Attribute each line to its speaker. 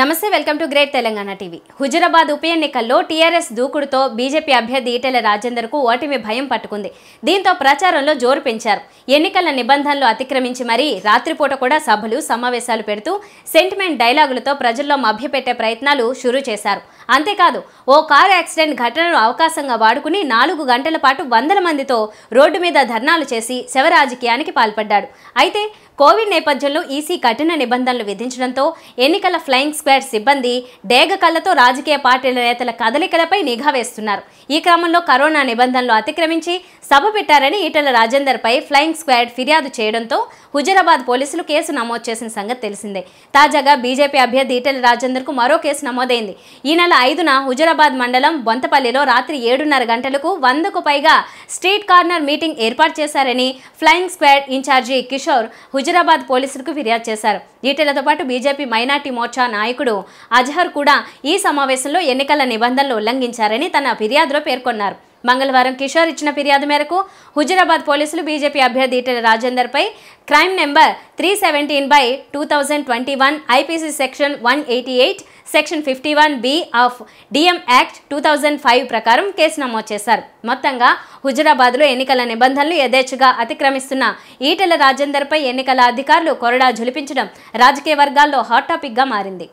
Speaker 1: నమస్తే welcome to great Telangana TV. Huzurabad ఉప ఎన్నికల్లో టీఆర్ఎస్ దూకుడుతో బీజేపీ అభ్యర్థి ఈటెల రాజేందర్కు ఓటమి భయం పట్టుకుంది. దీంతో ప్రచారంలో జోరు పెంచారు. ఎన్నికల నిబంధనలు అతిక్రమించి మరీ రాత్రిపూట కూడా సభలు సమావేశాలు పెడుతూ సెంటిమెంట్ డైలాగులతో ప్రజల్లో మభ్యపెట్టే ప్రయత్నాలు షురూ చేశారు. అంతేకాదు ఓ కారు యాక్సిడెంట్ ఘటనను అవకాశంగా వాడుకుని నాలుగు గంటల పాటు వందల మందితో రోడ్డు మీద ధర్నాలు చేసి శవ రాజకీయానికి పాల్పడ్డాడు. అయితే కోవిడ్ నేపథ్యంలో ఈసీ కఠిన నిబంధనలు విధించడంతో ఎన్నికల ఫ్లయింగ్ స్క్వేర్ సిబ్బంది డేగ కళ్ళతో రాజకీయ పార్టీల నేతల కదలికలపై నిఘా వేస్తున్నారు. ఈ క్రమంలో కరోనా నిబంధనలు అతిక్రమించి సభ పెట్టారని ఈటెల రాజేందర్పై ఫ్లయింగ్ స్క్వాడ్ ఫిర్యాదు చేయడంతో హుజరాబాద్ పోలీసులు కేసు నమోదు చేసిన సంగతి తెలిసిందే. తాజాగా బీజేపీ అభ్యర్థి ఈటెల రాజేందర్కు మరో కేసు నమోదైంది. ఈ నెల ఐదున హుజరాబాద్ మండలం బొంతపల్లిలో రాత్రి ఏడున్నర గంటలకు వందకు పైగా స్ట్రీట్ కార్నర్ మీటింగ్ ఏర్పాటు చేశారని flying squad incharge Kishore Huzurabad పోలీసులకు ఫిర్యాదు చేశారు. ఈటెలతో పాటు బీజేపీ మైనార్టీ మోర్చా నాయకుడు అజహర్ కూడా ఈ సమావేశంలో ఎన్నికల నిబంధనలు ఉల్లంఘించారని తన ఫిర్యాదులో పేర్కొన్నారు. మంగళవారం కిషోర్ ఇచ్చిన ఫిర్యాదు మేరకు హుజరాబాద్ పోలీసులు బీజేపీ అభ్యర్థి Etela రాజేందర్పై crime number three seventeen by two thousand twenty one IPC section one eighty eight section fifty one B of DM act two thousand five ప్రకారం కేసు నమోదు చేశారు. మొత్తంగా హుజరాబాద్లో ఎన్నికల నిబంధనలు యథేచ్ఛగా అతిక్రమిస్తున్న ఈటెల రాజేందర్పై ఎన్నికల అధికారులు కొరడా జులిపించడం రాజకీయ వర్గాల్లో హాట్ టాపిక్గా మారింది.